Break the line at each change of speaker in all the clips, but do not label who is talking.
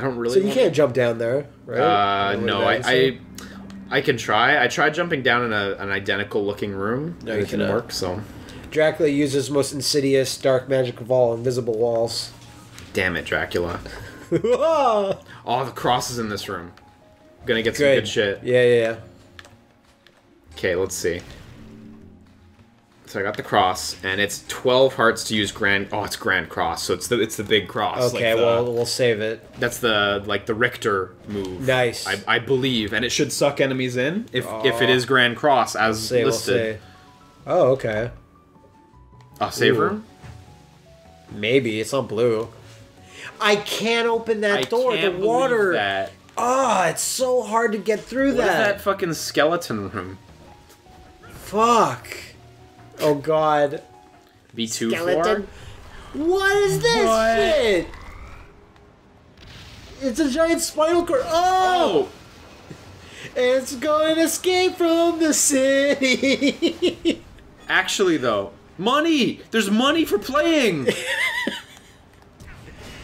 I don't really.
So you can't jump down there, right?
Uh, no, I, I, I can try. I tried jumping down in a, an identical looking room.
No,
it didn't work. So,
Dracula uses most insidious dark magic of all, invisible walls.
damn it, Dracula.
yeah,
Oh, the crosses in this room. gonna get some good, shit.
yeah, yeah.
Okay, let's see. So I got the cross, and it's twelve hearts to use grand. Oh, it's grand cross, so it's the it's the big cross.
Okay,
like the-
well, we'll save it.
that's the like the Richter move.
Nice.
I, I believe, and it should suck enemies in if if it
Oh.
grand cross as
Say, we'll
listed.
say. Oh, okay.
Oh, save
Ooh.
room.
Maybe it's on blue. I can't open that
I
door. the water.
That.
Ah, it's so hard to get through
What is
that.
that fucking skeleton room?
Fuck. Oh God.
B two
Skeleton.
floor.
What is this
What?
shit? It's a giant spinal cord. Oh!
Oh,
It's going to escape from the city.
actually though, money. There's money for playing.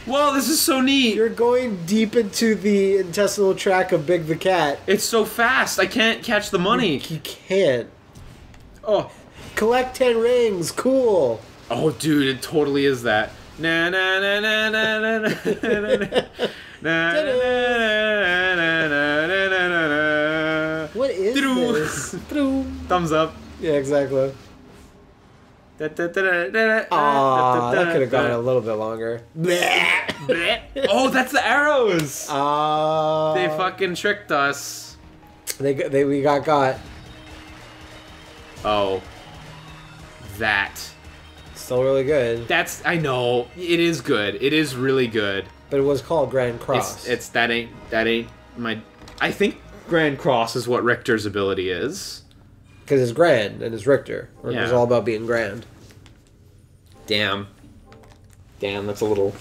Wow, this is so neat.
You're going deep into the intestinal tract of Big the Cat.
It's so fast. I can't catch the money.
You can't.
Oh,
Collect 10 rings. Cool.
oh, dude, it totally is that. Na na na na na na na na na. Na, na, na, na, na, na, na, na, na.
What is this?
Thumbs up.
Yeah, exactly.
Da, da, da, da, da, da,
Aw,
da,
that could have gone a little bit longer.
Oh, that's the arrows.
Ah,
They fucking tricked us.
They, they we got got.
Oh. That.
Still really good,
That's I know. It is good. It is really good.
but it was called Grand Cross.
It's it's that ain't that ain't my I think Grand Cross is what Richter's ability is.
because it's grand and it's Richter.
Yeah.
all about being grand.
Damn. Damn, that's a little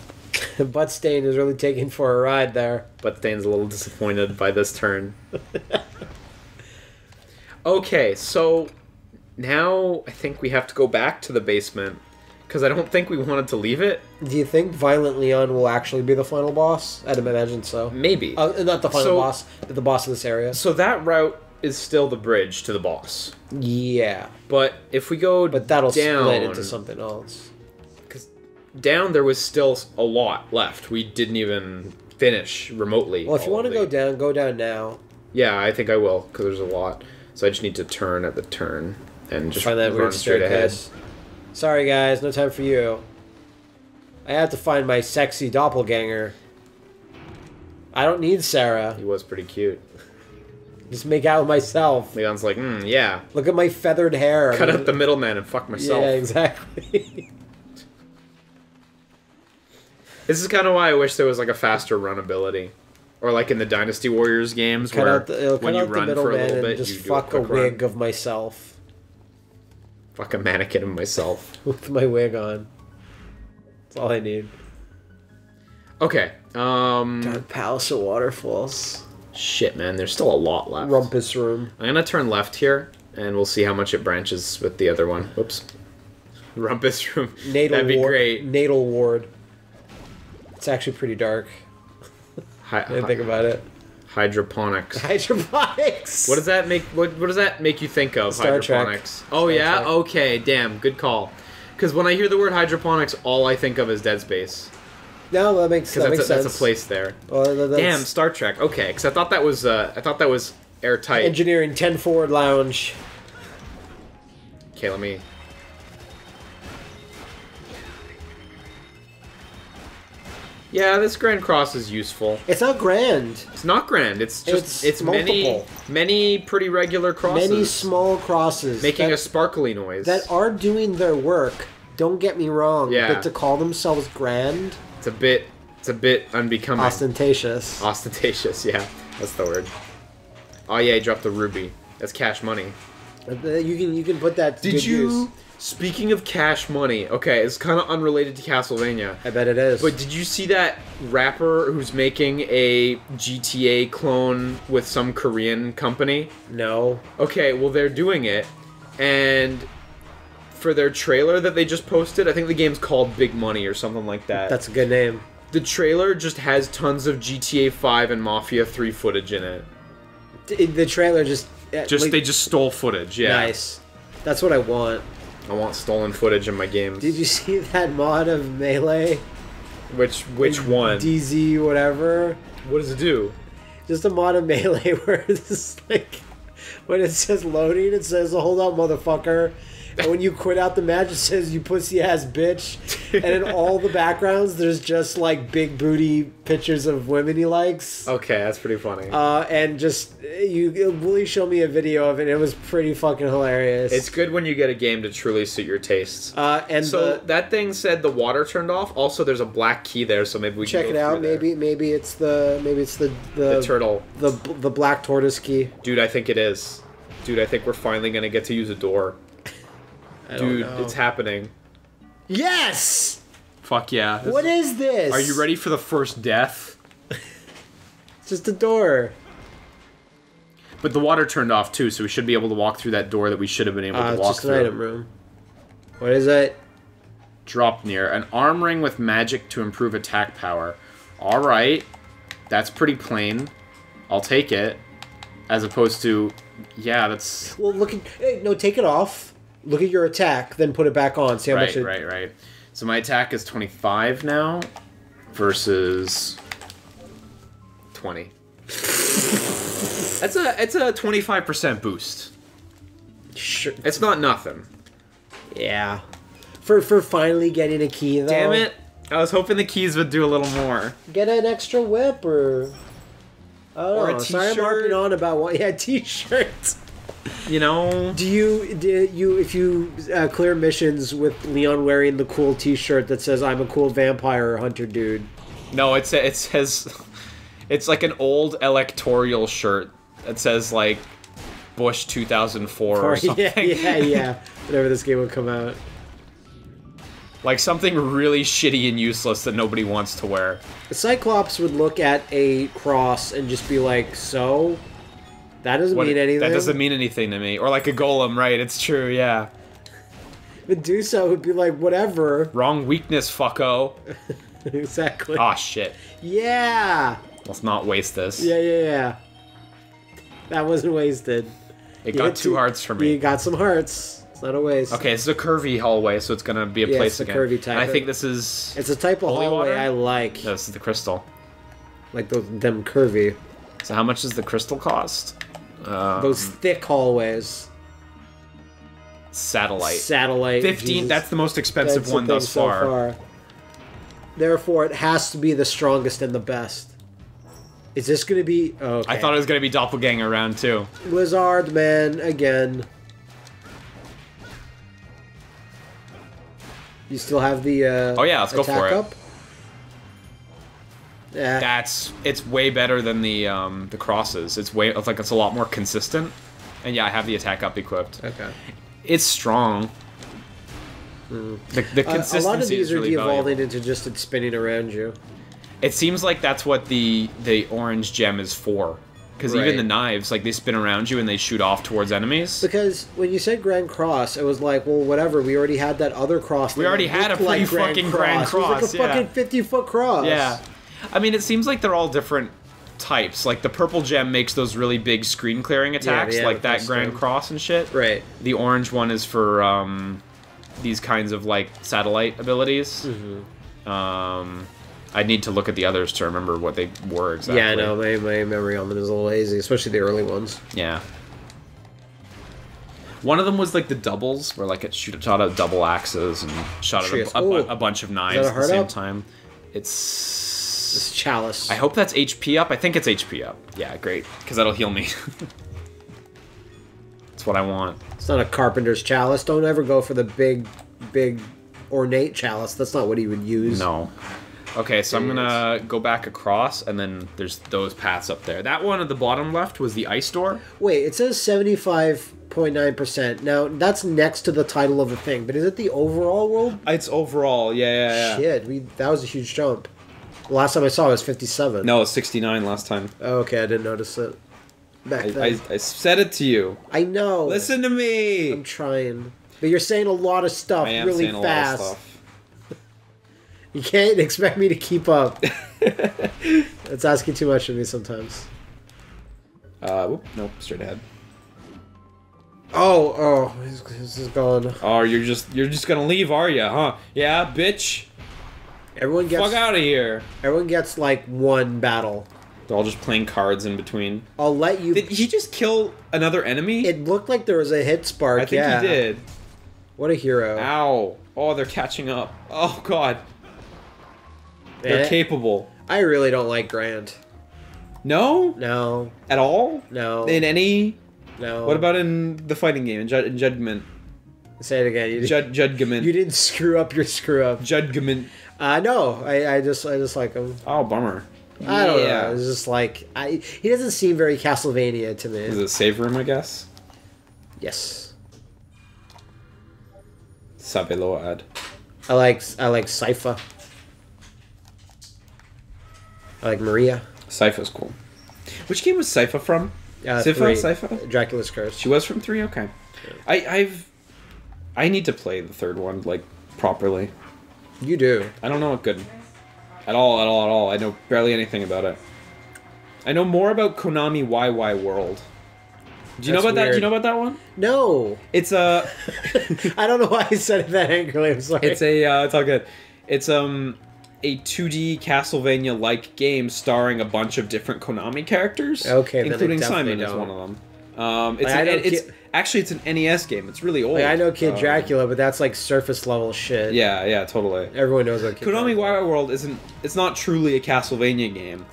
Butt stain is really taking for a ride there.
but Stain's a little disappointed by this turn. okay, so now I think we have to go back to the basement because I don't think we wanted to leave it.
Do you think Violent Leon will actually be the final boss? I'd imagine so.
Maybe.
Uh, not the final
So-
boss, but the boss of this area.
so that route is still the bridge to the boss.
Yeah,
But if we go
but that'll
down,
split into something else.
Because down there was still a lot left. We didn't even finish remotely.
Well, if you want to go down, go down now.
yeah, I think I will because there's a lot. So I just need to turn at the turn and just
Find that weird
straight ahead.
staircase. Sorry, guys, no time for you. I have to find my sexy doppelganger. I don't need Sarah.
He was pretty cute.
Just make out with myself.
Leon's like, mm, yeah,
Look at my feathered hair.
cut
I'm
out the middleman and fuck myself.
Yeah, exactly.
This is kind of why I wish there was like a faster run ability. Or like in the Dynasty Warriors games
cut
where
the,
when you run for a little bit,
just fuck a,
run.
wig of myself
Fuck a mannequin of myself.
with my wig on. That's all I need.
Okay. Um.
God, Palace of Waterfalls.
Shit, man. There's still a lot left.
Rumpus Room.
I'm gonna turn left here, and we'll see how much it branches with the other one. Whoops. Rumpus room.
Natal
That'd be
ward.
great.
Natal ward. It's actually pretty dark. I didn't think about it.
Hydroponics.
Hydroponics.
What does that make? What, what does that make you think of?
Star Trek.
hydroponics. Oh
Star
yeah.
Trek.
Okay. Damn. Good call. Because when I hear the word hydroponics, all I think of is Dead Space.
No, that makes
Because
that
that's,
makes
a-
sense.
that's a place there.
Well,
Damn. Star Trek. Okay. Because I thought that was. Uh, I thought that was airtight.
Engineering 10 forward lounge.
Okay. Let me. Yeah, this Grand Cross is useful.
It's not grand.
It's not grand. It's
It's
just it's, many
multiple.
many pretty regular crosses
Many small crosses
making
that,
a sparkly noise.
that are doing their work. Don't get me wrong.
Yeah.
But to call themselves grand,
it's a bit it's a bit unbecoming.
ostentatious.
Ostentatious, yeah, that's the word. Oh yeah, he dropped the ruby. That's cash money.
Uh, You can you can put that. To
Did
good
you?
use.
Speaking of cash money, okay, it's kind of unrelated to Castlevania.
I bet it is.
But did you see that rapper who's making a GTA clone with some Korean company?
no.
Okay, well they're doing it, and for their trailer that they just posted, I think the game's called Big Money or something like that.
That's a good name.
the trailer just has tons of GTA 5 and Mafia 3 footage in it.
The trailer just uh,
Just
like,
they just stole footage. Yeah.
nice. That's what I want.
I want stolen footage in my games.
Did you see that mod of Melee?
Which which one?
DZ whatever.
what does it do?
Just a mod of Melee where it's like when it says loading, it says hold up, motherfucker. And when you quit out the match, it says you pussy ass bitch. And in all the backgrounds, there's just like big booty pictures of women he likes.
Okay, that's pretty funny.
Uh, and just you Woolie showed me a video of it. It was pretty fucking hilarious.
it's good when you get a game to truly suit your tastes.
uh, and
so
the,
that thing said the water turned off. Also, there's a black key there, so maybe we
check
can
it out.
through there.
Maybe maybe it's the maybe it's the the,
the turtle.
the the black tortoise key.
Dude, I think it is. Dude, I think we're finally gonna get to use a door.
I don't
Dude,
know.
it's happening.
yes.
Fuck yeah. This-
What is this?
Are you ready for the first death?
It's just a door.
But the water turned off too, so we should be able to walk through that door that we should have been able
Uh,
to walk
just an
through.
item room. What is it?
Drop near an arm ring with magic to improve attack power. All right, that's pretty plain. I'll take it. As opposed to, yeah, that's
Well, look at hey, no, take it off. Look at your attack, then put it back on. See how
right,
much it.
right, right. So my attack is twenty five now, versus twenty. That's a it's a twenty five percent boost.
Sure.
It's not nothing.
Yeah. For for finally getting a key though.
Damn it! I was hoping the keys would do a little more.
Get an extra whip or. I don't
Or a
know. Sorry, I'm harping on about what. Yeah, t-shirts.
You know,
Do you do you if you uh, clear missions with Leon wearing the cool T-shirt that says "I'm a cool vampire hunter dude"?
no, it's it says it's like an old electoral shirt that says like Bush 2004 or something.
yeah, yeah, yeah. Whenever this game will come out.
like something really shitty and useless that nobody wants to wear.
The Cyclops would look at a cross and just be like, "So, that doesn't
What-
mean anything."
That doesn't mean anything to me. Or like a golem, right? It's true, yeah.
Medusa would be like, "Whatever."
Wrong weakness, fucko.
exactly.
Ah, shit.
Yeah.
Let's not waste this.
Yeah, yeah, yeah. That wasn't wasted.
It
You
got
hit
two hearts for me.
You got some hearts. It's not a waste.
Okay, this is a curvy hallway, so it's gonna be a
Yeah,
place
it's a
again.
curvy type
And I think this is
It's a type of hallway
water?
I like.
no, this is the crystal.
Like those them curvy.
So how much does the crystal cost? Uh,
Those thick hallways.
satellite.
Satellite.
Fifteen.
Jesus.
That's the most expensive
That's
one thus
so
far.
Therefore, it has to be the strongest and the best. Is this going to be? Oh, okay.
I thought it was gonna be doppelganger round two.
Lizard man again. You still have the. Uh,
Oh, yeah, let's go for it.
Up? Yeah.
That's it's way better than the um the crosses. It's way it's like it's a lot more consistent. And yeah, I have the attack up equipped.
okay.
It's strong. The, the
Uh,
consistency
a lot of these
is
are
really valuable.
into just it spinning around you.
It seems like that's what the the orange gem is for. Because even the knives, like they spin around you and they shoot off towards enemies.
Because when you said Grand Cross, it was like, well, whatever. We already had that other cross.
We already had a pretty fucking Grand Cross.
It was like a
yeah.
fucking fifty-foot cross.
Yeah. I mean, it seems like they're all different types. Like the purple gem makes those really big screen clearing attacks,
the
like that Grand
stone.
Cross and shit.
Right.
The orange one is for um, these kinds of like satellite abilities.
Mm-hmm.
Um, I need to look at the others to remember what they were exactly.
Yeah, I know. My, my memory on them is a little hazy, especially the early ones.
Yeah. One of them was like the doubles, where like it shoot shot out double axes and shot out
Trios.
a, a, a bunch of knives at the same
up?
time. It's.
It's chalice.
I hope that's HP up. I think it's HP up. Yeah, great, because that'll heal me. That's what I want.
It's not a carpenter's chalice. Don't ever go for the big, big, ornate chalice. That's not what he would use.
No. Okay, so I'm gonna go back across, and then there's those paths up there. That one at the bottom left was the ice door.
Wait, it says seventy-five point nine percent. Now that's next to the title of the thing, but is it the overall world?
It's overall, yeah, yeah,
Shit, we that was a huge jump. Last time I saw it was fifty-seven.
No, it's 69 last time.
Oh, okay, I didn't notice it. Back
I,
then.
I, I said it to you.
I know.
Listen to me.
I'm trying. But you're saying a lot of stuff
I am
really
saying a lot
fast.
of stuff.
You can't expect me to keep up. It's asking too much of me sometimes.
Uh, whoop, nope, straight ahead.
Oh, oh, he's, he's gone.
Oh, you're just you're just gonna leave, are ya? Huh? Yeah, bitch.
Everyone gets
Fuck out of here.
everyone gets like one battle.
They're all just playing cards in between.
I'll let you.
Did he just kill another enemy?
it looked like there was a hit spark.
I think
yeah.
he did.
What a hero!
Ow. Oh, they're catching up. Oh god. They're
Eh,
capable.
I really don't like Grant.
No?
No,
At all?
no,
In any
no.
What about in the fighting game? In, Jud- in Judgment.
Say it again. You,
Jud- Judgment.
you didn't screw up your screw up.
Judgment.
Uh, no, I, I just I just like him.
Oh, bummer.
I don't
Yeah.
know. It's just like I. He doesn't seem very Castlevania to me.
Is it save room, I guess?
Yes,
Sabelo ad.
I like I like Sypha. I like Maria.
Sypha's cool. Which game was Sypha from?
Uh,
Sypha?
three.
Sypha?
Dracula's Curse.
She was from three? Okay. I, I've. I need to play the third one, like, properly.
You do.
I don't know it good. At all, at all, at all. I know barely anything about it. I know more about Konami Wai Wai World. Do you know
That's
about that? Do you know about that one?
No,
It's a.
I don't know why I said it that angrily. I'm sorry.
It's a. Uh, it's all good. It's um a 2D Castlevania like game starring a bunch of different Konami characters.
Okay,
including Simon is one of them. Um, it's,
Like, know
it's
Ki-
actually it's an NES game. It's really old.
Like, I know Kid
Um,
Dracula, but that's like surface level shit.
Yeah, yeah, totally.
Everyone knows what Kid
Konami
Dracula.
World isn't. It's not truly a Castlevania game,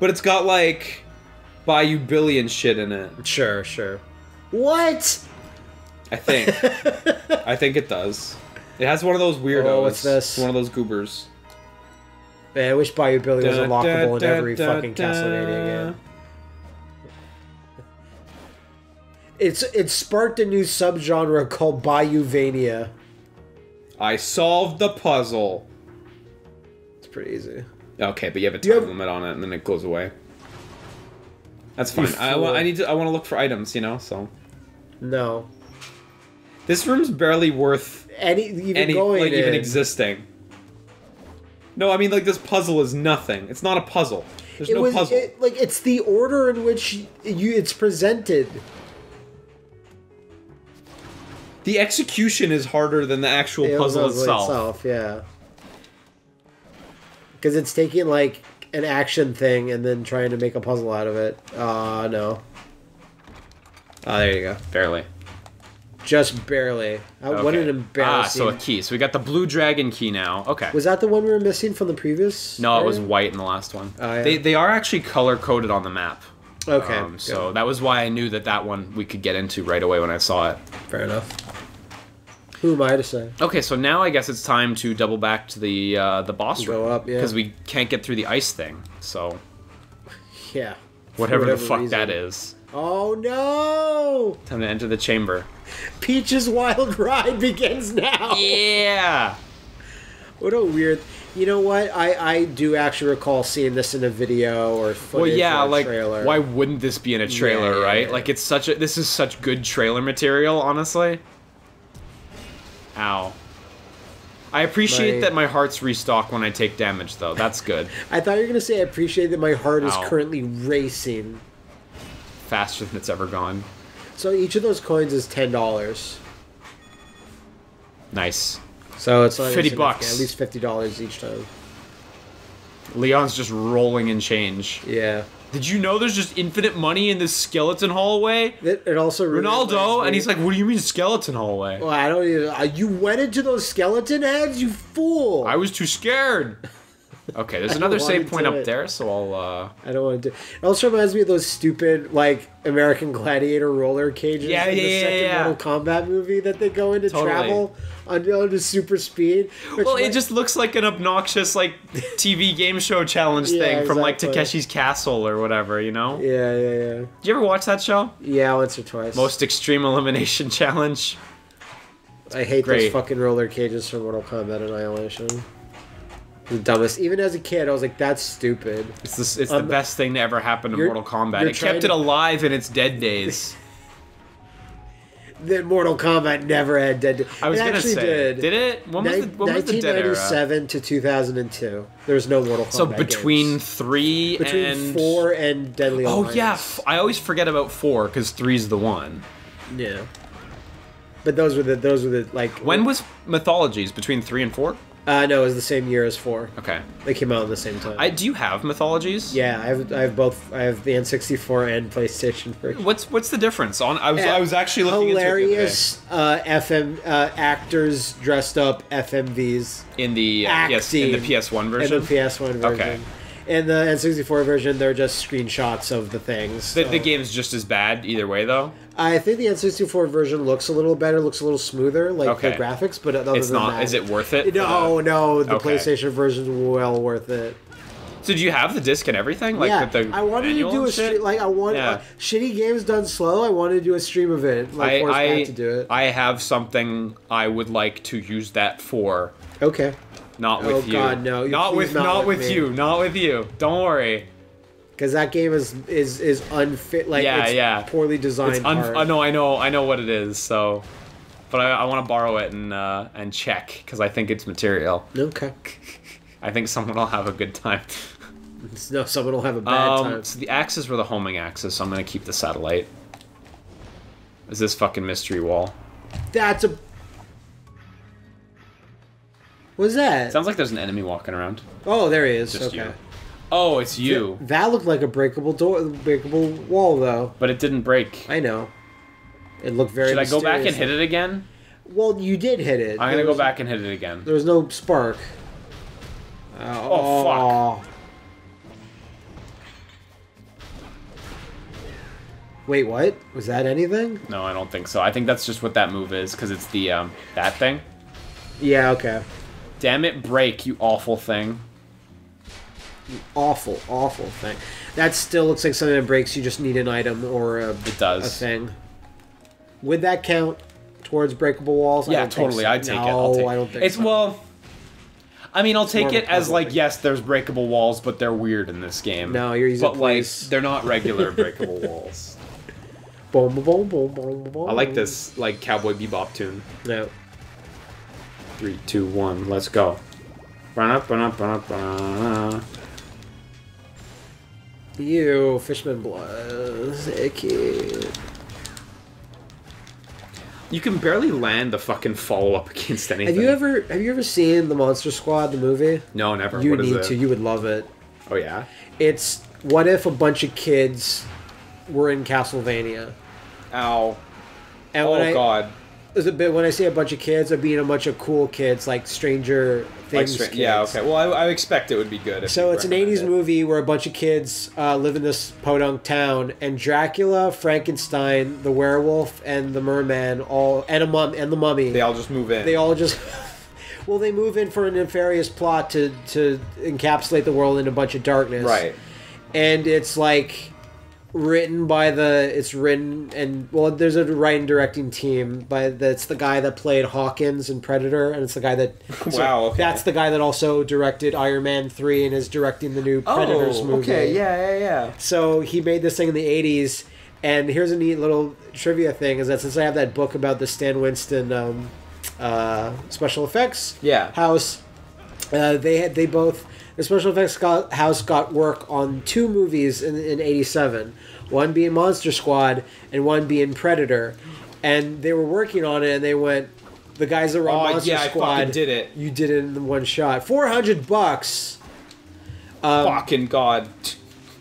but it's got like Bayou Billy and shit in it.
Sure, sure. What?
I think. I think it does. It has one of those weirdos.
Oh, what's this?
One of those goobers.
Man, I wish Bayou Billy was unlockable in every fucking. Castlevania game. It's it sparked a new subgenre called Bayou-vania.
I solved the puzzle.
It's pretty easy.
Okay, but you have a time
have-
limit on it, and then it goes away. That's fine. I. I need to. I want to look for items. You know, so
No.
this room's barely worth
Any even
any
going
like even existing. No, I mean like this puzzle is nothing. It's not a puzzle. There's
It
no
was
puzzle.
it, like it's the order in which you it's presented.
The execution is harder than the actual
It was-
puzzle
was
itself.
yeah. Because it's taking like an action thing and then trying to make a puzzle out of it. Uh no. Oh, there you go.
Barely.
Just barely. Uh, What an embarrassing.
Ah, so a key. So we got the blue dragon key now. Okay.
Was that the one we were missing from the previous?
no, it was white in the last one.
Oh, yeah.
They they are actually color coded on the map.
Okay.
Um, so that was why I knew that that one we could get into right away when I saw it.
fair enough. Who am I to say?
Okay, so now I guess it's time to double back to the uh, the boss
Go
room
up, yeah.
because we can't get through the ice thing. So
Yeah. For
whatever, the fuck
reason.
that is,
Oh no!
time to enter the chamber.
Peach's wild ride begins now.
Yeah.
What a weird. You know what? I I do actually recall seeing this in a video or footage
Well, yeah,
or a
like
trailer.
why wouldn't this be in a trailer,
Yeah, yeah,
right?
yeah.
Like it's such a this is such good trailer material, honestly. Ow. I appreciate
My-
that my heart's restock when I take damage, though. That's good.
I thought you were gonna say I appreciate that my heart is currently racing.
Faster than it's ever gone.
So each of those coins is ten dollars.
Nice.
So it's not
50
insignificant,
bucks.
At least fifty dollars each time.
Leon's just rolling in change.
Yeah.
Did you know there's just infinite money in this skeleton hallway?
It, it also Rinaldo,
and he's like, "What do you mean skeleton hallway?"
Well, I don't even. Uh, you went into those skeleton heads, you fool!
I was too scared. Okay, there's another save point up there, so I'll. uh...
I don't want to do. It also reminds me of those stupid like American Gladiator roller cages
Yeah,
in the
yeah, yeah,
second
yeah.
Mortal Kombat movie that they go into
Totally.
travel on under super speed.
Well, it just looks like an obnoxious like TV game show challenge
Yeah,
thing from like. Takeshi's Castle or whatever, you know?
Yeah, yeah, yeah.
Did you ever watch that show?
Yeah, once or twice.
Most Extreme Elimination Challenge.
I hate
great.
those fucking roller cages from Mortal Kombat Annihilation. The dumbest. Even as a kid, I was like, "That's stupid."
It's the, it's
Um,
the best thing to ever happen to Mortal Kombat. It kept it alive in its dead days.
that Mortal Kombat never had dead.
I was
it
gonna
actually
say,
did.
did it? When was the,
Nin-
when was the dead era?
1997 to 2002. There was no Mortal Kombat.
So between
games.
three
between
and
four and Deadly
Oh
Alliance.
yeah, I always forget about four because three's the one.
yeah. But those were the those were the like
When was Mythologies between three and four?
Uh, no, it was the same year as four.
Okay.
They came out at the same time.
I do you have Mythologies?
yeah, I have I have both. I have the N64 and PlayStation version.
What's what's the difference? On I was I was actually looking
hilarious uh, FM uh, actors dressed up FMVs
in the uh, PS in the PS1 version.
in the PS1 version.
Okay.
In the N64 version, they're just screenshots of the things.
the,
so-
the game's just as bad either way though.
I think the N64 version looks a little better, looks a little smoother, like
Okay.
the graphics. But other
It's
than
not.
that,
Is it worth it?
No,
the-
no, the
Okay.
PlayStation version well worth it.
So do you have the disc and everything? Like
yeah,
the
I wanted to do a stream. Like I want
Yeah.
uh, shitty games done slow. I wanted to do a stream of it. Like
I
force
I,
Pat to do it.
I have something I would like to use that for.
okay.
Not
Oh,
with you.
God, no.
Not with
not
not
with
you. Not with you. Don't worry.
Because that game is is is unfit. Like
Yeah,
it's
yeah.
poorly designed.
It's un-. I know, I know, I know what it is. So, but I, I want to borrow it and uh, and check because I think it's material.
Okay.
I think someone will have a good time.
No, someone will have a bad
Um,
time.
so the axes were the homing axes, so I'm gonna keep the satellite. Is this fucking mystery wall?
That's a. What's that?
Sounds like there's an enemy walking around.
oh, there he is.
Just
okay.
you. Oh, it's you.
That looked like a breakable door, breakable wall, though.
But it didn't break.
I know. It looked very.
Should I go back and hit it again?
Well, you did hit it.
I'm
There
gonna go back and hit it again.
There was no spark.
Oh, fuck.
Wait, what? Was that anything?
No, I don't think so. I think that's just what that move is because it's the um that thing.
Yeah, okay.
Damn it, break you awful thing.
You Awful, awful thing. That still looks like something that breaks. You just need an item or a,
It
a
does.
thing. Would that count towards breakable walls?
Yeah,
don't
totally.
so.
I'd take
no,
it. I'll take
I don't think
it's
so.
well. I mean, I'll take
of a
it as like
thing.
yes, there's breakable walls, but they're weird in this game.
No, you're using
but like they're not regular breakable walls.
Boom, boom, boom, boom, boom.
I like this like Cowboy Bebop tune.
No.
Three, two, one, let's go. Ba-na, ba-na, ba-na, ba-na.
Ew, Fishman blood. Icky.
You can barely land the fucking follow up against anything.
Have you ever have you ever seen the Monster Squad, the movie?
No, never.
You
What is
need
it?
to. You would love it.
Oh yeah.
It's what if a bunch of kids were in Castlevania?
Ow.
And
Oh
I,
god.
There's a bit when I say a bunch of kids, I mean a bunch of cool kids like Stranger Things. kids.
yeah. Okay. Well, I, I expect it would be good. If
So it's an '80s
it.
movie where a bunch of kids uh, live in this podunk town, and Dracula, Frankenstein, the werewolf, and the merman all and a mum and the mummy.
They all just move in.
they all just well they move in for a nefarious plot to to encapsulate the world in a bunch of darkness
right.
and it's like written by the it's written and well there's a writing directing team by that's the guy that played hawkins in predator and it's the guy that so
Wow, okay.
that's the guy that also directed iron man 3 and is directing the new predators movie
Oh, Okay. Yeah. Yeah. Yeah.
so he made this thing in the 80s and here's a neat little trivia thing is that since i have that book about the stan winston um, uh, special effects
Yeah.
house uh, they had they both the special effects got, house got work on two movies in, in 87 one being monster squad and one being predator and they were working on it and they went the guys that were on
Oh,
monster
yeah,
squad
did it.
you did it in one shot 400 bucks Um,
Fucking god.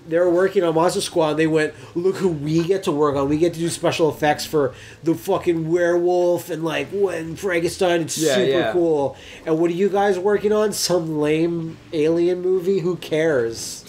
They were working on Monster Squad. And they went, look who we get to work on. We get to do special effects for the fucking werewolf and like when Frankenstein. It's
Yeah,
super
yeah.
cool. And what are you guys working on? Some lame alien movie? Who cares?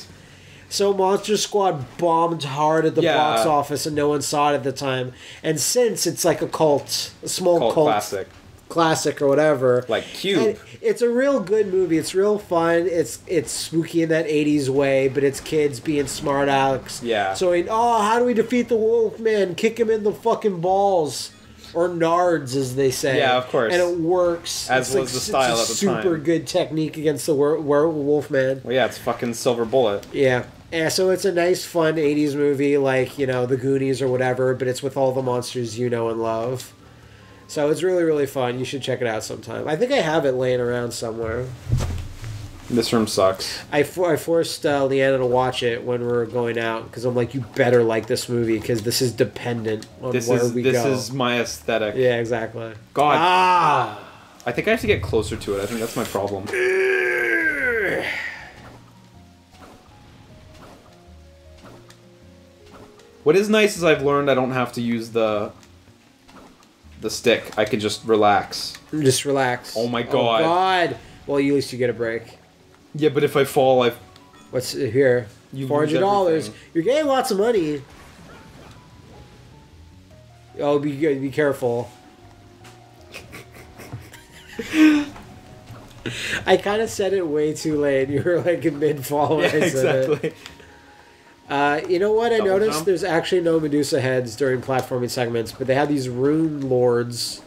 So Monster Squad bombed hard at the
Yeah.
box office, and no one saw it at the time. And since it's like a cult, a small
Cult
cult
classic.
Classic or whatever.
Like Cube.
And it's a real good movie. It's real fun. It's it's spooky in that '80s way, but it's kids being smart Alex.
Yeah.
So oh, how do we defeat the Wolfman? Kick him in the fucking balls. Or nards, as they say.
Yeah, of course.
And it works.
As
It's
was the
it's
style
a
at the
super
time.
good technique against the were- werewolf man.
Well, yeah, it's fucking Silver Bullet.
Yeah. Yeah, so it's a nice, fun '80s movie, like you know, The Goonies or whatever, but it's with all the monsters you know and love. So it's really really fun. You should check it out sometime. I think I have it laying around somewhere.
This room sucks.
I, for, I forced uh, Leanna to watch it when we were going out because I'm like, you better like this movie because this is dependent on
This
where
is
we
this
go.
This is my aesthetic.
yeah, exactly.
God,
Ah.
I think I have to get closer to it. I think that's my problem. What is nice is I've learned I don't have to use the the stick. I can just relax.
Just relax.
Oh my God.
Oh God. Well, you, at least you get a break.
Yeah, but if I fall, I've.
What's here?
You
Four hundred dollars. You're getting lots of money. Oh, be good. Be careful. I kind of said it way too late. You were like in mid fall
yeah,
I said it. Uh, you know what I
Double
noticed?
jump?
There's actually no Medusa heads during platforming segments, but they have these rune lords.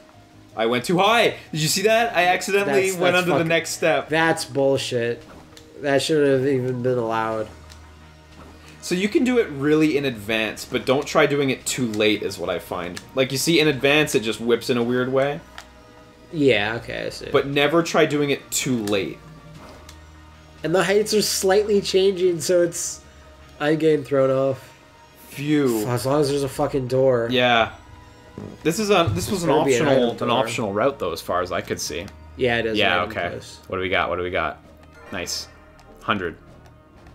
I went too high. Did you see that? I accidentally
That's-
went
that's
under the next step.
That's bullshit. That shouldn't have even been allowed.
So you can do it really in advance, but don't try doing it too late. Is what I find. Like you see, in advance, it just whips in a weird way.
Yeah, okay, I see.
But never try doing it too late.
and the heights are slightly changing, so it's I'm getting thrown off.
Phew.
As long as there's a fucking door.
Yeah. This is a this was an
be an
optional
An optional route, though, as far as I could see.
Yeah, it is.
Yeah, okay.
place.
What do we got? What do we got? Nice. 100.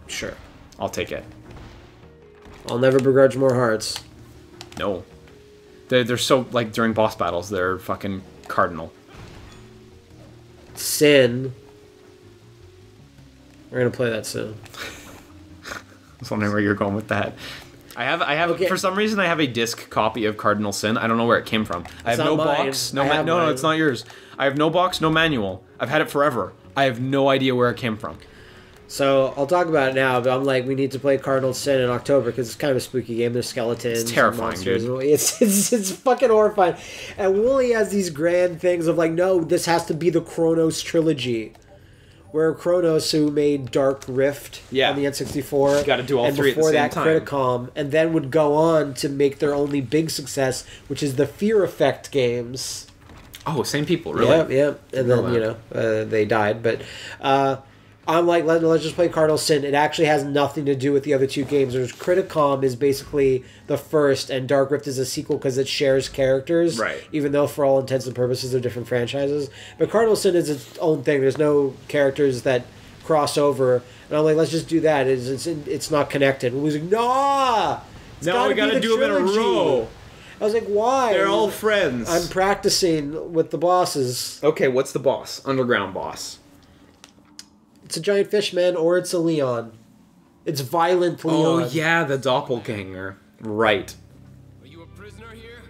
Sure.
I'll take it.
I'll never begrudge more hearts.
No. They're, they're so, like, during boss battles, they're fucking cardinal.
Sin. We're gonna play that soon.
I was wondering where you're going with that. I have, I have,
Okay.
for some reason, I have a disc copy of Cardinal Syn. I don't know where it came from. I have no
mine.
box, no, ma- no, no, it's not yours. I have no box, no manual. I've had it forever. I have no idea where it came from.
So I'll talk about it now, but I'm like, we need to play Cardinal Syn in October because it's kind of a spooky game. There's skeletons. and
terrifying,
monsters.
dude.
It's, it's it's fucking horrifying. And Woolie has these grand things of like, no, this has to be the Kronos trilogy. Where Kronos, who made Dark Rift
Yeah.
on the N64,
Gotta do all
and
three at the
before that
time.
Criticom, and then would go on to make their only big success, which is the Fear Effect games.
Oh, same people, really?
Yeah, yep. And then you know uh, they died, but uh, I'm like, let, let's just play Cardinal Syn. It actually has nothing to do with the other two games. There's Criticom is basically the first, and Dark Rift is a sequel because it shares characters,
Right.
Even though for all intents and purposes they're different franchises. But Cardinal Syn is its own thing. There's no characters that cross over, and I'm like, let's just do that. It's it's, it's not connected. And we was like, nah. It's
No, we gotta
the
do them in a row.
I was like, why?
They're all friends.
I'm practicing with the bosses.
okay, what's the boss? Underground boss.
It's a giant fish man or it's a Leon. It's violent oh, Leon.
Oh yeah, the doppelganger. Right.
Are you a prisoner here?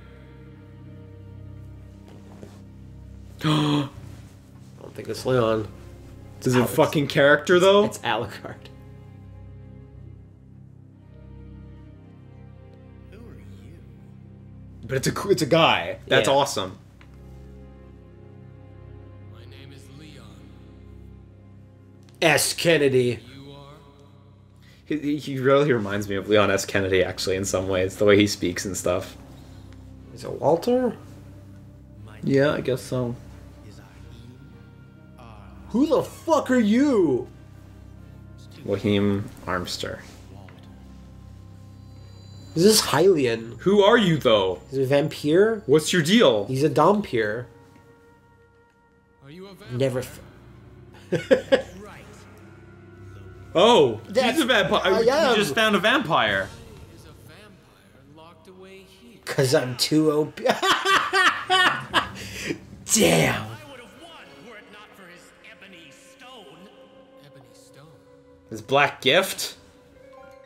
I don't think it's Leon.
Is it fucking character though?
It's Alucard.
Who are you?
But it's a it's a guy. That's
Yeah.
awesome.
S. Kennedy.
He, he- he really reminds me of Leon S. Kennedy, actually, in some ways, the way he speaks and stuff.
Is it Walter?
Yeah, I guess so.
is Ahim.
Who the fuck are you?
Joachim Armster.
Walter.
Is this Hylian?
Who are you though?
Is it a vampire?
What's your deal?
He's a dhampir.
Are you a vampire?
Never. F-
Right.
Oh,
That's-
he's a vampire.
I
You just found a vampire.
Is a vampire locked away here.
Cause I'm too OP. Damn.
I would have won were it not for his ebony stone.
Ebony stone.
His black gift.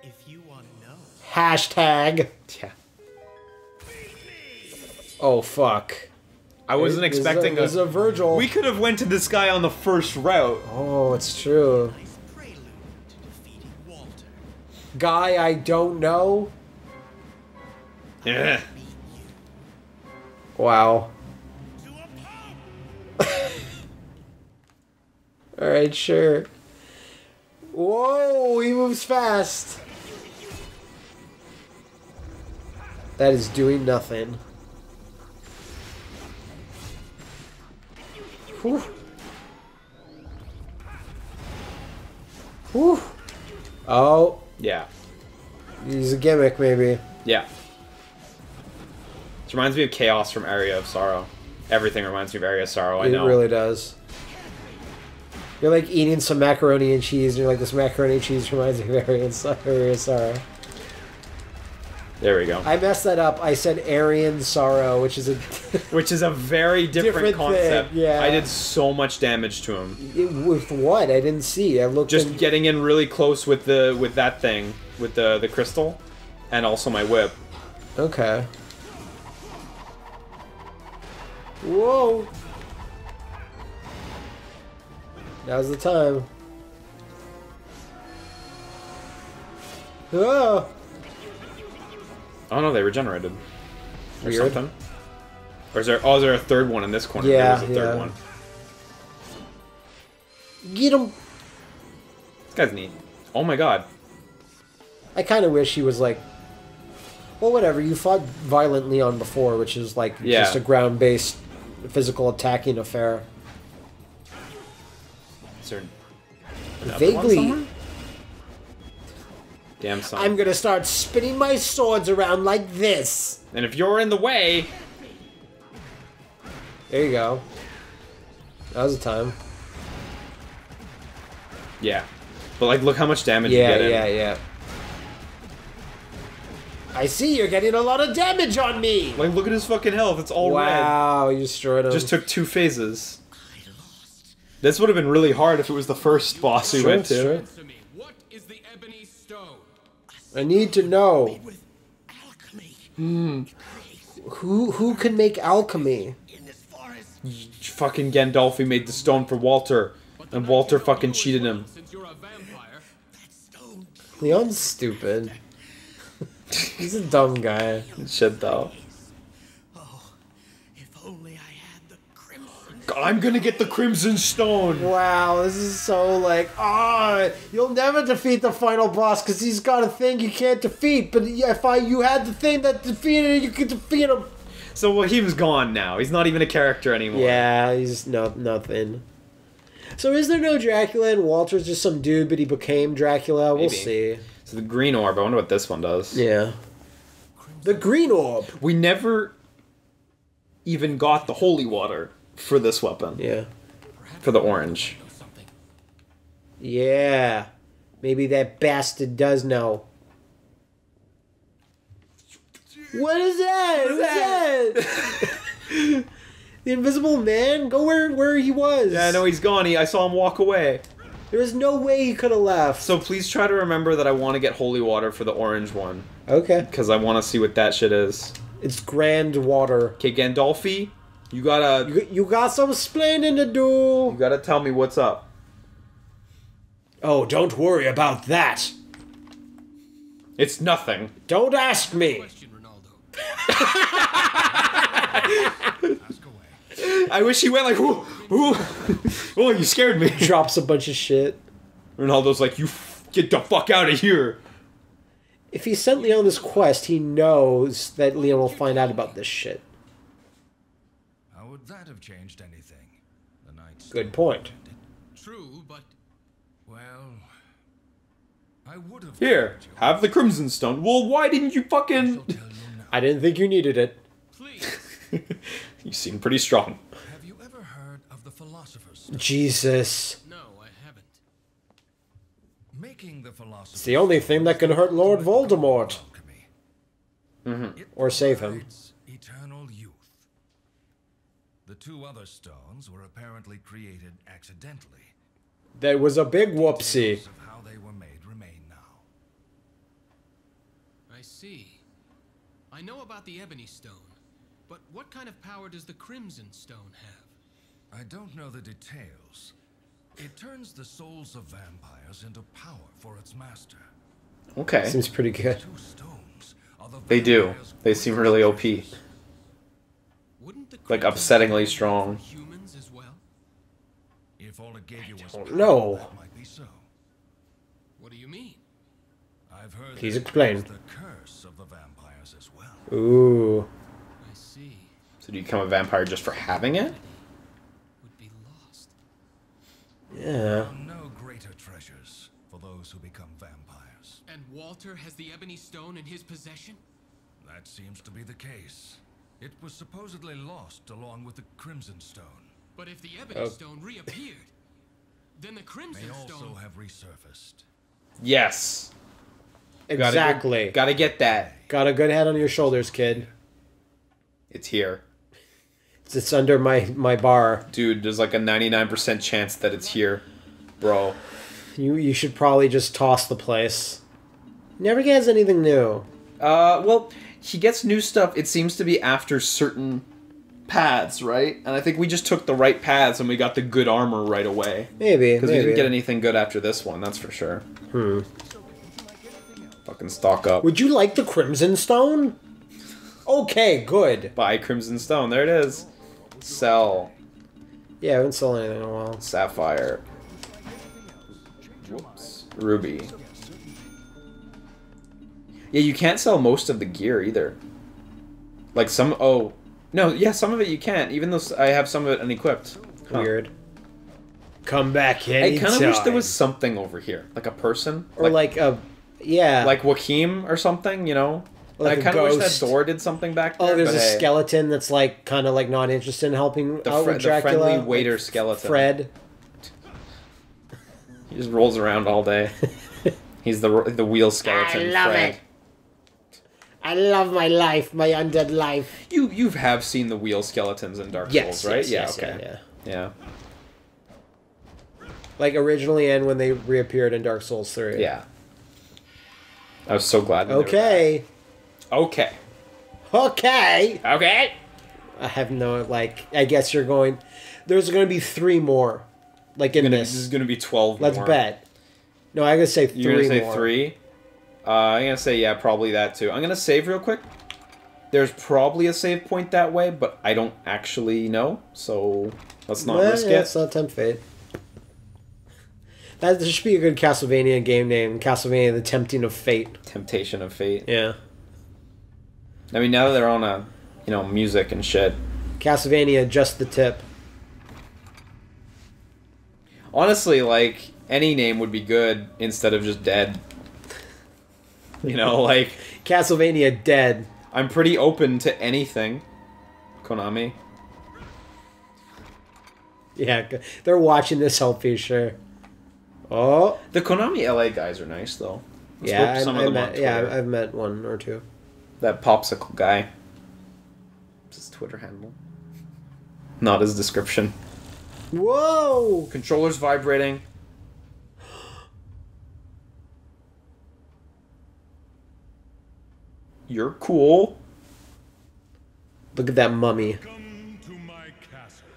If you want to know.
Hashtag.
Yeah.
Oh fuck.
I wasn't
There's
expecting
a, there's
a.
a Virgil.
We could have went to this guy on the first route.
Oh, it's true. Guy I don't know.
Yeah.
Wow.
To a pulp!
All right, sure. Whoa, he moves fast. That is doing nothing. Whew. Whew. Oh,
Yeah.
he's a gimmick, maybe.
Yeah. This reminds me of Chaos from Aria of Sorrow. Everything reminds me of Aria of Sorrow, I
it
know.
It really does. You're like eating some macaroni and cheese, and you're like, this macaroni and cheese reminds me of Aryan of Sorrow.
There we go.
I messed that up. I said Aryan Sorrow, which is a.
Which is a very different,
Different thing,
concept.
yeah.
I did so much damage to him.
with what? I didn't see. I looked.
Just
in-
getting in really close with the with that thing, with the the crystal, and also my whip.
Okay. Whoa. Now's the time. Oh.
Oh no, they regenerated. Or
Weird.
something. Or is there? Oh, is there a third one in this corner?
Yeah,
there was a third
yeah.
one.
Get him.
This guy's neat. Oh my god.
I kind of wish he was like. Well, whatever. You fought Violent Leon before, which is like
Yeah.
just a ground based physical attacking affair.
Is there
Vaguely.
Damn son.
I'm gonna start spinning my swords around like this.
And if you're in the way,
There you go. That was the time.
yeah. But like, look how much damage
Yeah,
you get in.
yeah, yeah. I see you're getting a lot of damage on me.
Like, look at his fucking health. It's all red.
wow, you destroyed him.
Just took two phases. This would have been really hard if it was the first boss we
Sure,
went to.
sure. I need to know
With alchemy hmm.
who who can make alchemy.
in this forest.
Fucking Gandolfi made the stone for Walter, and Walter fucking cheated him.
Since you're a vampire,
Stone.
Leon's stupid. He's a dumb guy.
Shit though.
Oh, if only I had the crimson.
I'm gonna get the Crimson Stone.
Wow, this is so like ah, you'll never defeat the final boss because he's got a thing you can't defeat. But if I you had the thing that defeated it, you could defeat him.
So well, he was gone now. He's not even a character anymore.
Yeah, he's no nothing. So is there no Dracula and Walter's just some dude, but he became Dracula? We'll
Maybe.
see.
So the green orb. I wonder what this one does.
Yeah. The green orb.
We never even got the holy water for this weapon.
Yeah.
For the orange.
Yeah. Maybe that bastard does know. What is that? Who's that? the Invisible Man? Go where where he was.
Yeah, I know he's gone. He, I saw him walk away.
There is no way he could have left.
So please try to remember that I want to get holy water for the orange one
Okay.
because I want to see what that shit is.
It's grand water.
Okay, Gandolfi, you gotta
You, you got some explaining to do.
you gotta tell me what's up.
Oh, don't worry about that.
It's nothing.
Don't ask me.
Question, Ask.
I wish he went like, ooh, ooh. oh, you scared me.
Drops a bunch of shit.
Rinaldo's like, you f- get the fuck out of here.
If he sent Leon this quest, he knows that Leon will find out about this shit.
How would that have changed anything? The night's
Good point.
True, but
Well, I would have
Here, have the Crimson Stone. Well, why didn't you fucking?
Tell you.
I didn't think you needed it.
please.
you seem pretty strong.
Have you ever heard of the Philosopher's Stone?
Jesus.
No, I haven't.
Making the Philosopher's
It's the only thing that can hurt Lord Voldemort.
alchemy. Mm-hmm. It
Or save him.
Two other stones were apparently created accidentally.
That was a big whoopsie.
Of how they were made remain now.
I see. I know about the ebony stone, but what kind of power does the crimson stone have?
I don't know the details. It turns the souls of vampires into power for its master.
Okay.
Seems pretty good.
Two stones are the
They do. They seem really OP.
Wouldn't the
Like upsettingly strong.
for humans as well?
If all it gave you was
don't
power,
know.
that might be so.
What do you mean?
I've heard
Please
that
explain.
the curse of the vampires as well.
Ooh.
I see.
So do you become a vampire just for having it?
Would be
Yeah.
No greater treasures for those who become vampires.
And Walter has the Ebony Stone in his possession?
That seems to be the case. It was supposedly lost along with the Crimson Stone.
But if the Ebony
Oh.
Stone reappeared, then the Crimson
May also have resurfaced.
Yes. Gotta
Exactly.
Gotta get that.
Got a good head on your shoulders, kid.
It's here.
It's, it's under my my bar.
Dude, there's like a 99% chance that it's here. Bro.
You you should probably just toss the place. Never gets anything new.
Uh, well, he gets new stuff. It seems to be after certain paths, right? And I think we just took the right paths and we got the good armor right away.
Maybe
Because we didn't get anything good after this one, that's for sure.
Hmm.
Fucking stock up.
Would you like the Crimson Stone? Okay, good.
Buy Crimson Stone. There it is. Sell.
Yeah, I haven't sold anything in a while.
Sapphire. Whoops. Ruby. Yeah, you can't sell most of the gear either. Like some. Oh. No, yeah, some of it you can't, even though I have some of it unequipped. Huh.
Weird. Come back
I kind of wish there was something over here. Like a person.
or like, a yeah.
like Joachim or something, you know?
Like
I
a
kind of wish
ghost.
that door did something back oh, there.
oh, there's a
hey,
skeleton that's like kind of like not interested in helping
The,
out
fri-
with
the friendly waiter skeleton.
Fred.
He just rolls around all day. He's the the wheel skeleton.
I love
Fred.
it. I love my life, my undead life.
You you have seen the wheel skeletons in Dark
Yes,
Souls, right?
yes,
yeah.
yes,
okay.
yeah,
Yeah.
Like originally and when they reappeared in Dark Souls 3.
Yeah. I was so glad. when they were
Okay.
Okay.
Okay.
Okay.
I have no like. I guess you're going. There's going to be three more, like in
Gonna-
this.
this is gonna be twelve.
Let's
more.
bet. No, I'm gonna say 3
You're gonna say
more.
three. Uh, I'm gonna say yeah, probably that too. I'm gonna save real quick. There's probably a save point that way, but I don't actually know, so let's not
Well,
risk
yeah,
it.
It's not tempt fate. That there should be a good Castlevania game name. Castlevania: The Tempting of Fate.
Temptation of fate.
Yeah.
I mean, now that they're on a, you know, music and shit.
Castlevania: Just the Tip.
Honestly, like any name would be good instead of just dead. You know, like
Castlevania: Dead.
I'm pretty open to anything. Konami.
Yeah, they're watching this. I'll sure. Oh,
The Konami LA guys are nice though. I
yeah, I,
some
I
of them
met, yeah. I've met one or two.
That popsicle guy. What's his Twitter handle? Not his description.
Whoa!
Controller's vibrating. You're cool.
Look at that mummy.
Come to my.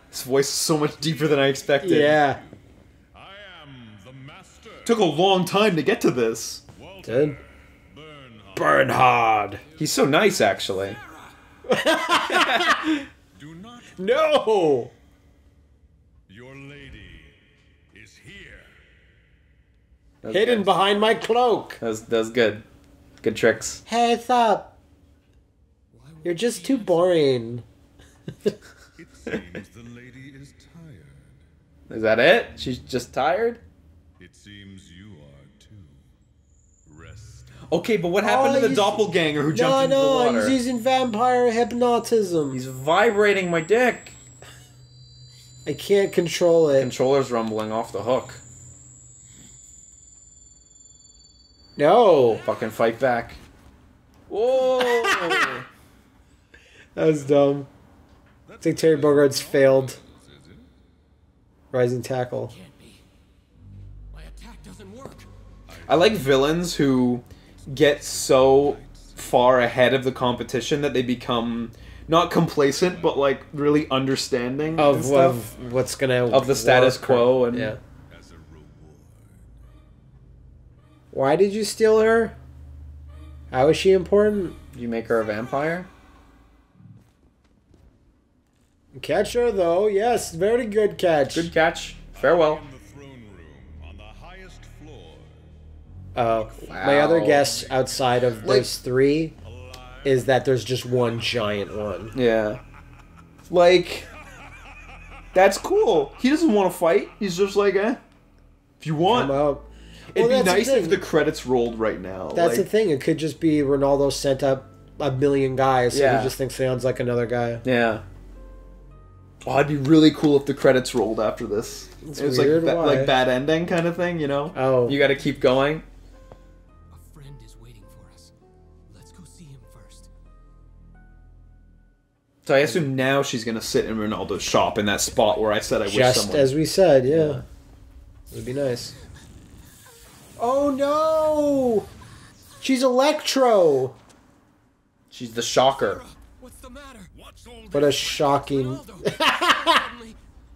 His voice is so much deeper than I expected.
Yeah,
I am the master.
Took a long time to get to this.
Walter
dude.
Bernhard.
Bernhard.
He's so nice, actually.
Do not.
No.
Your lady is here.
Hidden
good.
behind my cloak.
That's was, that was good. Good tricks.
Hey, up? You're just too boring.
It seems the lady is tired.
Is that it? She's just tired?
It seems you are too. Rest.
Okay, but what happened
Oh,
to the doppelganger who
No,
jumped into the water?
no,
water?
he's using vampire hypnotism.
He's vibrating my dick.
I can't control it.
Controller's rumbling off the hook.
No.
Fucking fight back. Whoa!
That was dumb. I think Terry Bogard's failed. Rising tackle.
My attack doesn't work.
I like villains who get so far ahead of the competition that they become not complacent, but like really understanding
Of, of what's gonna
Of the status
work.
quo and-
yeah.
As a reward.
Why did you steal her? How is she important?
You make her a vampire?
Catch her though. Yes, very good catch.
Good catch. Farewell.
In the throne room on the highest floor.
Uh, My other guess outside of
Like-
those three is that there's just one giant one.
Yeah. Like, that's cool. He doesn't want to fight. He's just like, eh,
If you want,
Come out.
It'd
Well,
be
that's the
nice if the credits rolled right now.
That's the thing. It could just be Rinaldo sent up a million guys, so
Yeah.
he just thinks Leon's like another guy.
Yeah. Oh, it'd be really cool if the credits rolled after this.
It's
it was
weird,
like ba-
why?
like bad ending kind of thing, you know.
Oh.
You got to keep going.
A friend is waiting for us. Let's go see him first.
So I assume now she's gonna sit in Rinaldo's shop in that spot where I said I wish
Just as we said, yeah. It would be nice. Oh no! She's Electro!
She's the shocker.
What's the matter?
What's all
What a shocking.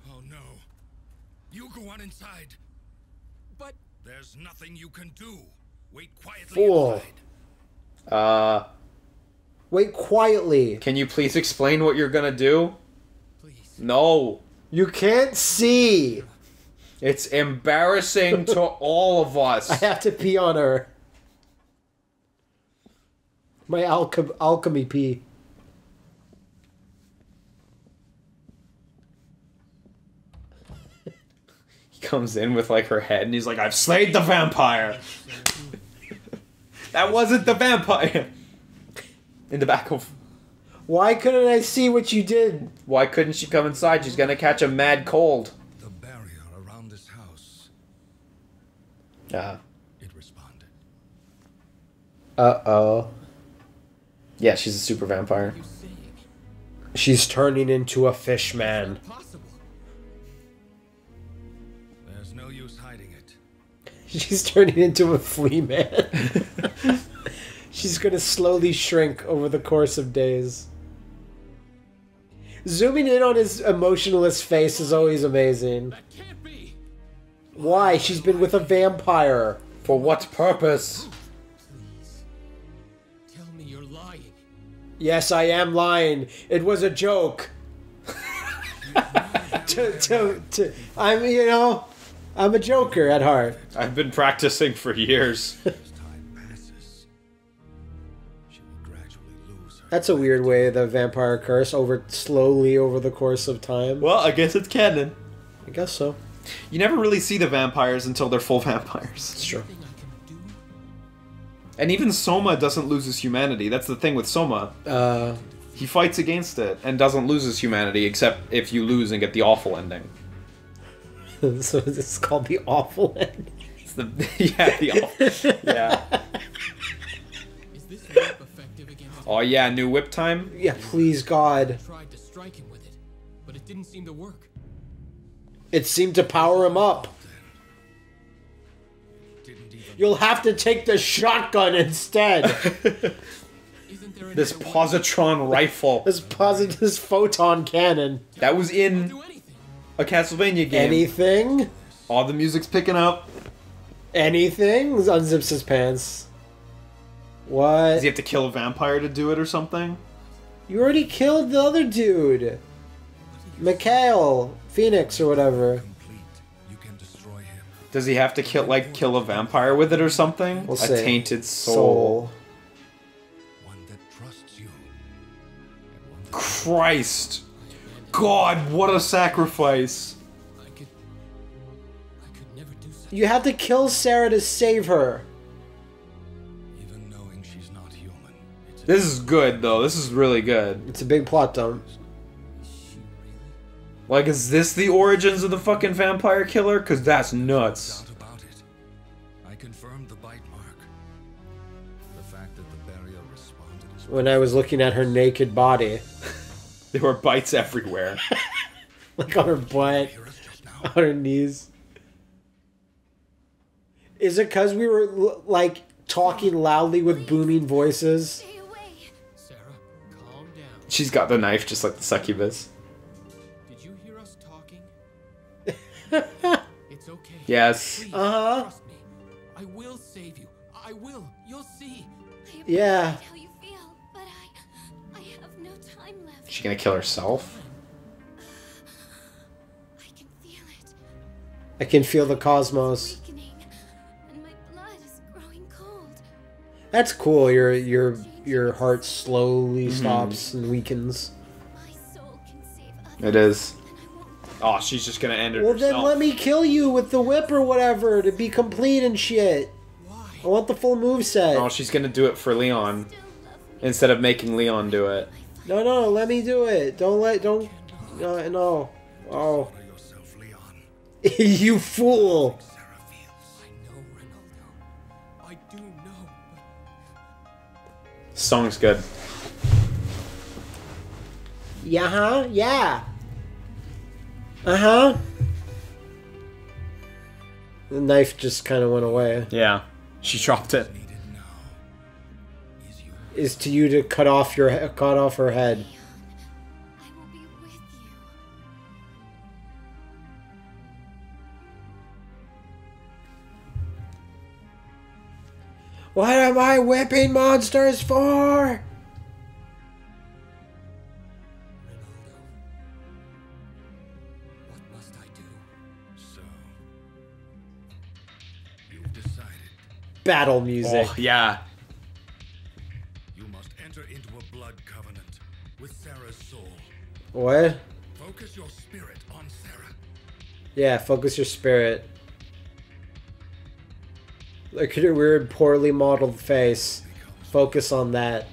Oh no. You go on inside.
but
There's nothing you can do. Wait quietly
Fool.
inside.
Uh,
Wait quietly.
can you please explain what you're gonna do?
please.
No.
You can't see!
It's embarrassing to all of us.
I have to pee on her. My alchem- alchemy pee.
He comes in with like her head and he's like, I've slayed the vampire. that wasn't the vampire. In the back of.
Why couldn't I see what you did?
Why couldn't she come inside? She's gonna catch a mad cold.
The barrier around this house,
Uh,
it responded.
Uh oh.
yeah, she's a super vampire.
She's turning into a fish man.
There's no use hiding it.
She's turning into a flea man. She's gonna slowly shrink over the course of days. Zooming in on his emotionless face is always amazing.
That can't be.
Why? She's been with a vampire.
For what purpose?
Please. Tell me you're lying.
Yes, I am lying. It was a joke. to, to, to, I'm, you know, I'm a joker at heart.
I've been practicing for years.
As time passes, she will gradually lose her.
That's a weird way the vampire curse over slowly over the course of time.
well, I guess it's canon.
I guess so.
You never really see the vampires until they're full vampires.
It's true.
Thing I can do.
And even Soma doesn't lose his humanity. That's the thing with Soma.
Uh,
He fights against it.
and doesn't lose his humanity except if you lose and get the awful ending.
so it's called the awful end.
It's the yeah, the awful. Yeah.
Is this effective against?
Oh yeah, new whip time.
Yeah, please God.
Tried to strike him with it, but it didn't seem to work.
It seemed to power him up. You'll have to take the shotgun instead.
This positron rifle
this positive this photon cannon.
that was in a Castlevania game.
Anything?
All the music's picking up.
Anything? Unzips his pants. What?
Does he have to kill a vampire to do it or something?
You already killed the other dude. Mikhail. Phoenix or whatever.
You can destroy him.
Does he have to kill like kill a vampire with it or something?
We'll
a
see.
tainted soul.
Soul.
One that trusts you. One that
Christ. God, what a sacrifice.
I could. I could never do such.
You have to kill Sarah to save her.
even knowing she's not human.
This is good though. This is really good.
It's a big plot dump.
Like, is this the origins of the fucking vampire killer? Cause that's nuts.
doubt about it. I confirmed the bite mark. The fact that the barrier responded is
When I was looking at her naked body,
There were bites everywhere.
like on her butt,
hear us just now.
on her knees. Is it because we were like talking loudly with booming voices?
Sarah.
She's got the knife just like the succubus.
It's okay.
Yes.
Please,
Uh-huh.
Trust me. I will save you. I will. You'll see.
I
Yeah.
appreciate how you feel, but I, I have no time left.
She gonna kill herself?
I can feel it
I can feel the cosmos.
weakening, and my blood is growing cold.
That's cool. Your your your heart slowly stops and weakens.
My soul can save.
It is.
And I won't
Oh, she's just gonna end it
Well,
herself.
then let me kill you with the whip or whatever to be complete and shit. Why? I want the full move set.
Oh, she's gonna do it for Leon instead of making Leon do it.
No, no, let me do it. Don't let, don't, no, no. Oh,
Order yourself, Leon.
you fool.
Sarah feels.
I know, Rinaldo. I do know, but
Song's good.
Yeah, huh? Yeah. Uh huh. The knife just kind of went away.
Yeah. She dropped it.
Is
to you to cut off your cut off her head.
I will be with you.
What am I whipping monsters for? Battle music.
Oh, yeah.
you must enter into a blood covenant with Sarah's soul.
What?
Focus your spirit on Sarah.
Yeah, focus your spirit. Look at her weird, poorly modeled face. Focus on that.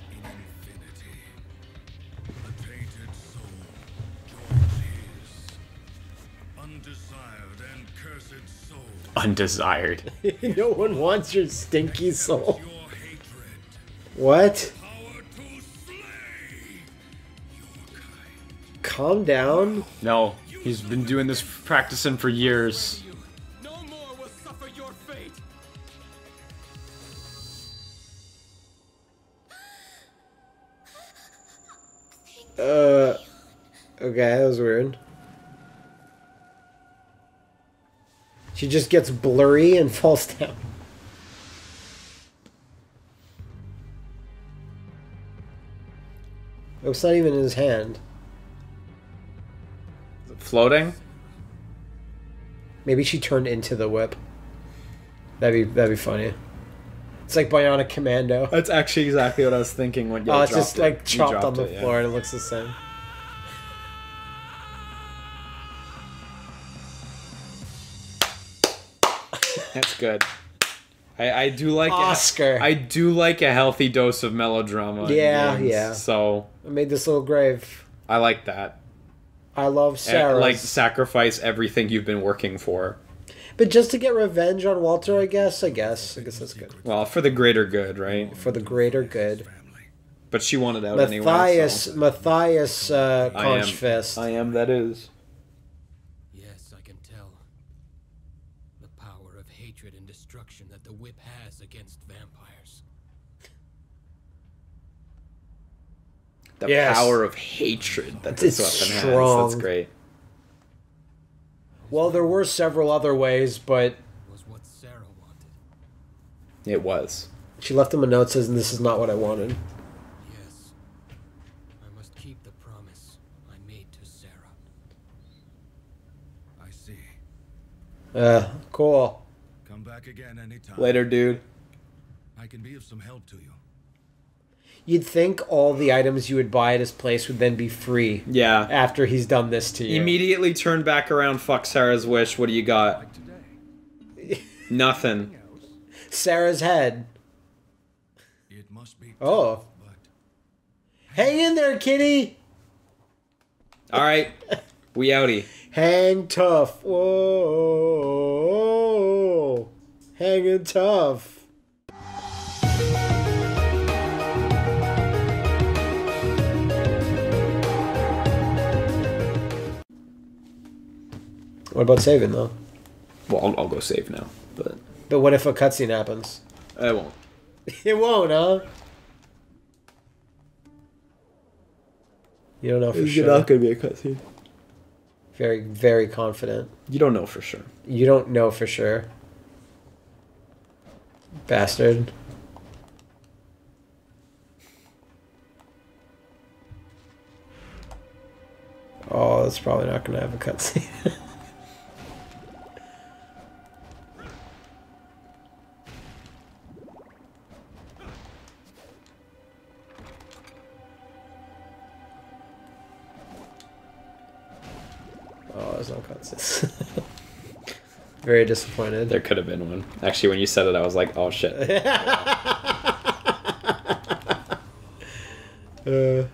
Undesired.
no one wants your stinky soul. What?
Power to slay your kind.
Calm down.
No. He's been doing this practicing for years.
She just gets blurry and falls down. Oh, it's not even in his hand.
Floating?
Maybe she turned into the whip. That'd be that'd be funny. It's like Bionic Commando.
That's actually exactly what I was thinking when oh, you
oh, it's just
it.
like chopped on the
it, yeah.
floor and it looks the same.
Good. I, I do like
Oscar.
I do like a healthy dose of melodrama.
Yeah,
games,
yeah.
So
I made this little grave.
I like that.
I love Sarah.
like sacrifice everything you've been working for.
but just to get revenge on Walter, I guess. I guess. I guess that's good
Well, for the greater good, right?
for the greater good.
But she wanted out anyway.
Mathias,
so-
Mathias, uh,
I am.
fist.
I am. That is.
Yes, I can tell. The power of hatred and destruction that the whip has against vampires.
The
Yes.
power of hatred that
It's
weapon
strong.
has. That's great.
Well, there were several other ways, but
Was what Sarah wanted.
It was.
she left him a note saying, "This is not what I wanted."
Yes. I must keep the promise I made to Sarah.
I see.
Uh, cool.
Come back again anytime.
Later, dude.
I can be of some help to you.
You'd think all the items you would buy at his place would then be free
Yeah.
after he's done this to you.
Immediately turn back around. Fuck Sarah's wish. What do you got? Nothing.
Sarah's head.
It must be
Oh.
tough, but
Hang in there, kitty.
All right. We outie.
Hang tough. Whoa. Hanging tough. What about saving though?
Well, I'll, I'll go save now, but
But what if a cutscene happens?
I won't.
It won't, huh? You don't know for You're sure.
Not gonna be a cutscene.
Very, very confident.
You don't know for sure.
You don't know for sure. Bastard. Oh, that's probably not going to have a cutscene. not
Jesus.
Very disappointed.
There could have been one. Actually, when you said it, I was like, oh shit.
Uh,